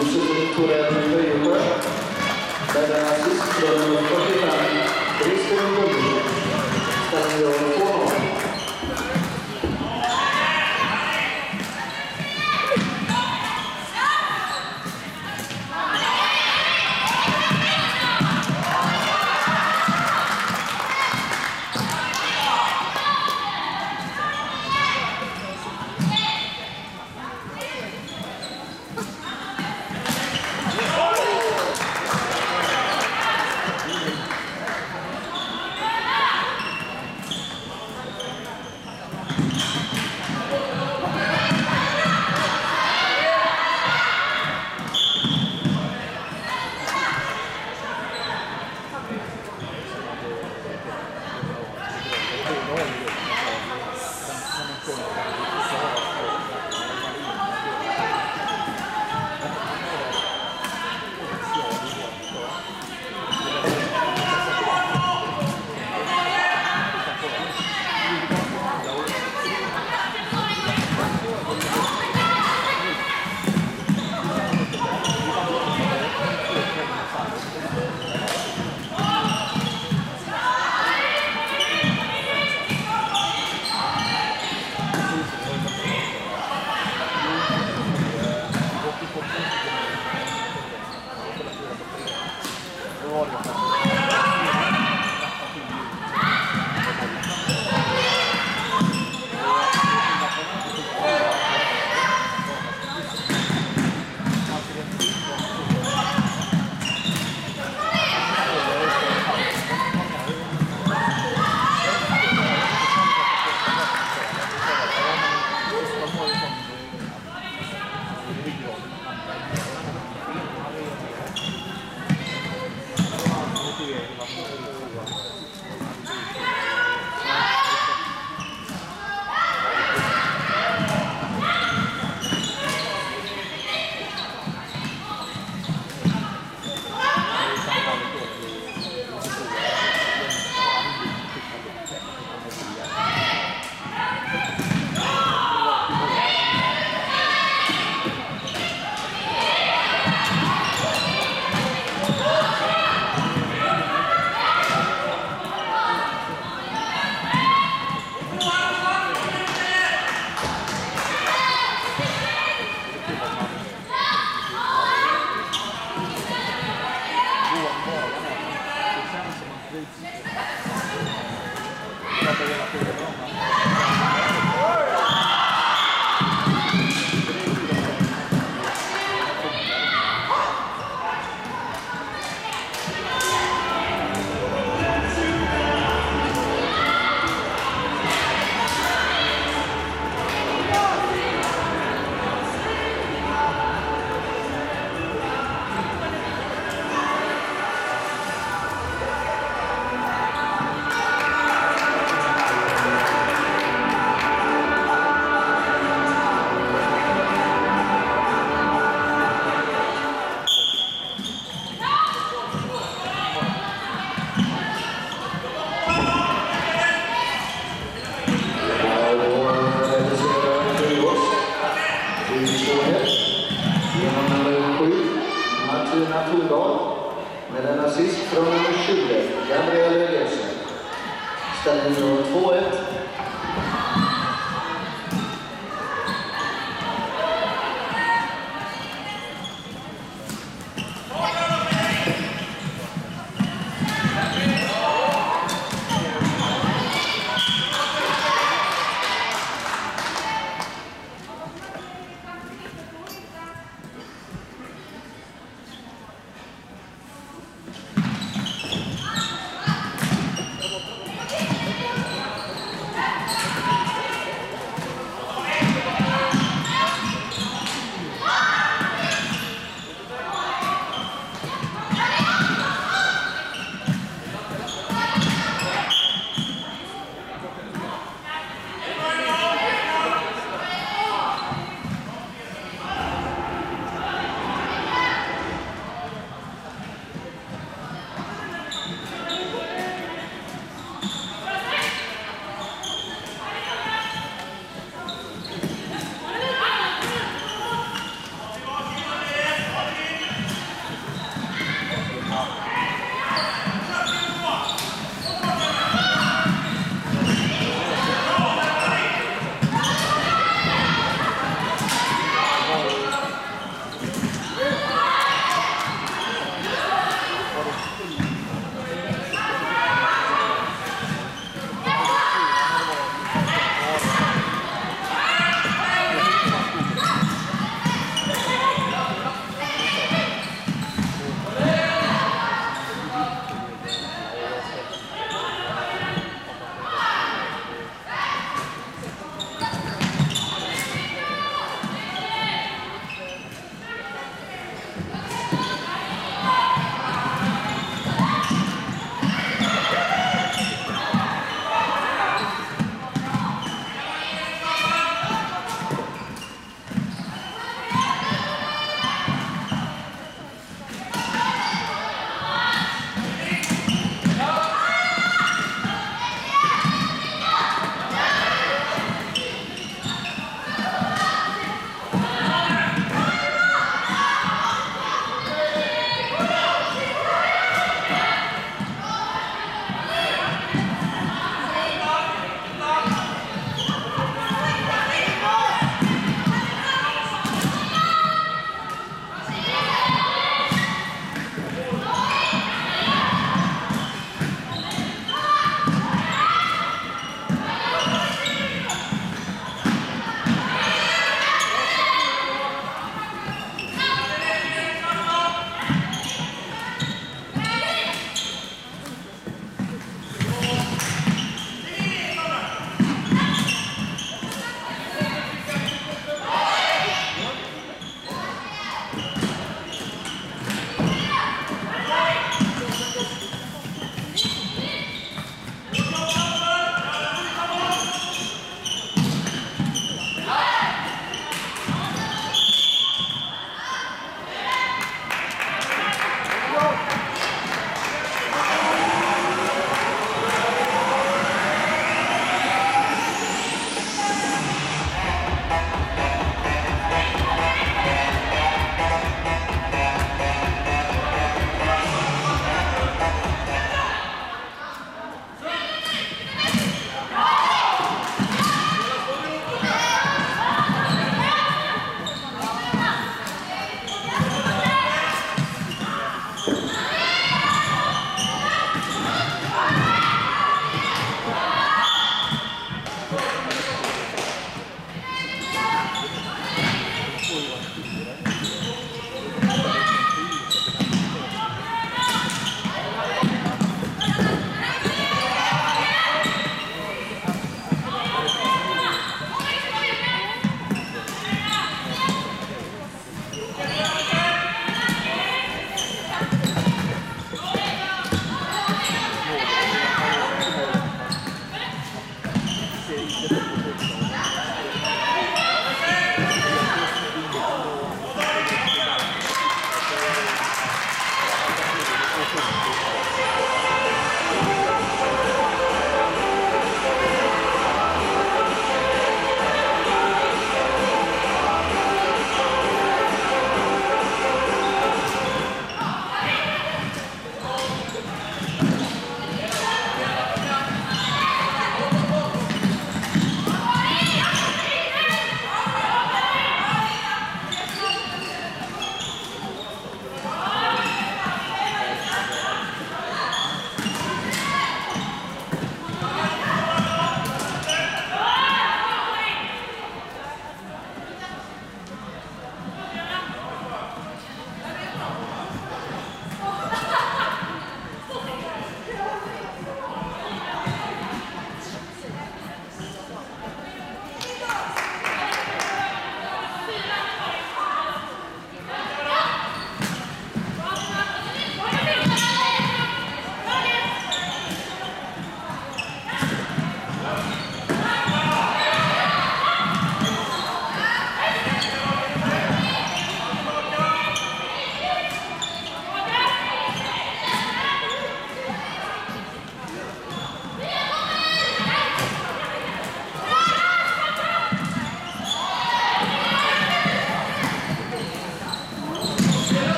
Josefin Torell Höjesjö. Med en assist från